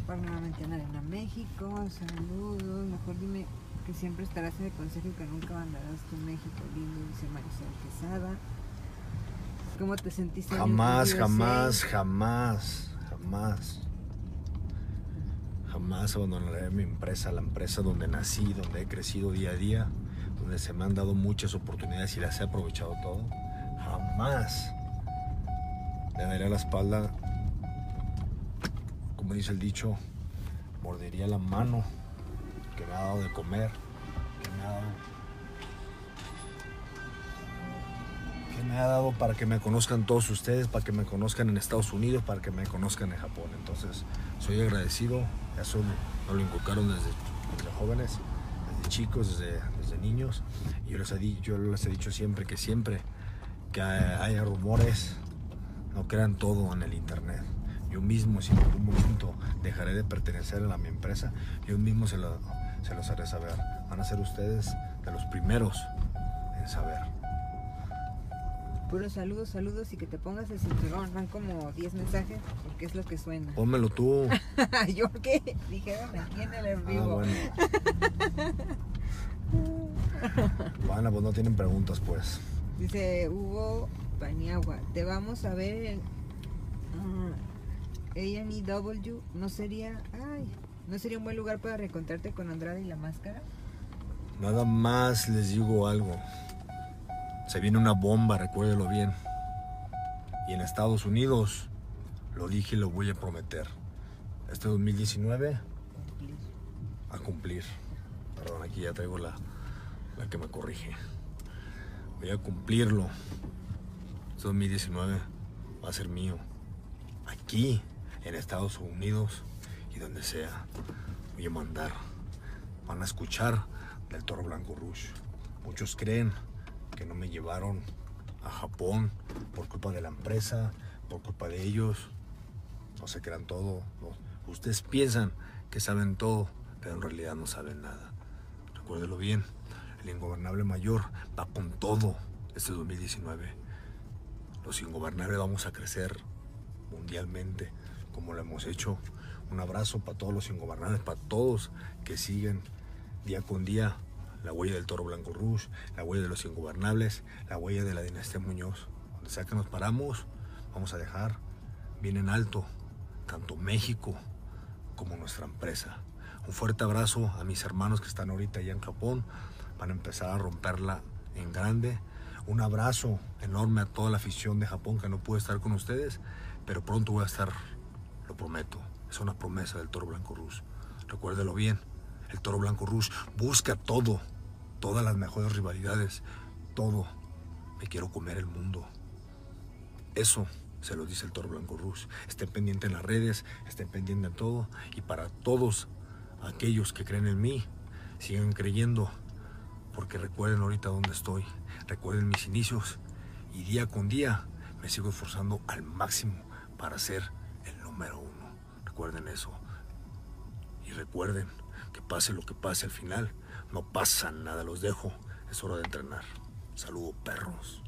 para nuevamente en Arena México. Saludos. Mejor dime que siempre estarás en el consejo y que nunca abandarás tu México lindo, dice Marisol Quesada. ¿Cómo te sentiste? en Jamás, jamás, jamás, jamás. Jamás abandonaré mi empresa, la empresa donde nací, donde he crecido día a día, donde se me han dado muchas oportunidades y las he aprovechado todo. Jamás le daré la espalda, como dice el dicho, mordería la mano que me ha dado de comer, que me ha dado que me ha dado para que me conozcan todos ustedes, para que me conozcan en Estados Unidos, para que me conozcan en Japón. Entonces, soy agradecido. Eso nos lo inculcaron desde, jóvenes, desde chicos, desde, niños. Y yo les, he, yo les he dicho siempre que siempre que haya rumores, no crean todo en el internet. Yo mismo, si en algún momento dejaré de pertenecer a mi empresa, yo mismo se, lo- se los haré saber. Van a ser ustedes de los primeros en saber. Puros saludos, saludos y que te pongas el cinturón. Van como 10 mensajes porque es lo que suena. Pónmelo tú. ¿Yo qué? Dijeron aquí en el en Ah, vivo. bueno. Bueno, pues no tienen preguntas, pues. Dice Hugo Paniagua, te vamos a ver en ah, A&EW. ¿No sería, ay, no sería un buen lugar para reencontrarte con Andrade y la máscara? Nada más les digo algo. Se viene una bomba, recuérdelo bien. Y en Estados Unidos, lo dije y lo voy a prometer. Este 2019 a cumplir. Perdón, aquí ya traigo la, la que me corrige. Voy a cumplirlo. Este 2019 va a ser mío. Aquí, en Estados Unidos y donde sea. Voy a mandar. Van a escuchar del Toro Blanco Rouge. Muchos creen que no me llevaron a Japón por culpa de la empresa, por culpa de ellos. No se crean todo. Ustedes piensan que saben todo, pero en realidad no saben nada. Recuérdelo bien, el ingobernable mayor va con todo este 2019. Los ingobernables vamos a crecer mundialmente como lo hemos hecho. Un abrazo para todos los ingobernables, para todos que siguen día con día la huella del toro blanco rouge, la huella de los ingobernables, la huella de la dinastía Muñoz. Donde sea que nos paramos, vamos a dejar bien en alto tanto México como nuestra empresa. Un fuerte abrazo a mis hermanos que están ahorita allá en Japón. Van a empezar a romperla en grande. Un abrazo enorme a toda la afición de Japón que no pude estar con ustedes, pero pronto voy a estar, lo prometo. Es una promesa del Toro Blanco Rus. Recuérdelo bien. El Toro Blanco Rus busca todo, todas las mejores rivalidades, todo. Me quiero comer el mundo. Eso se lo dice el Toro Blanco Rus. Estén pendientes en las redes, estén pendientes en todo. Y para todos aquellos que creen en mí, sigan creyendo. Porque recuerden ahorita dónde estoy. Recuerden mis inicios. Y día con día me sigo esforzando al máximo para ser el número uno. Recuerden eso. Y recuerden que pase lo que pase al final, no pasa nada. Los dejo. Es hora de entrenar. Saludos, perros.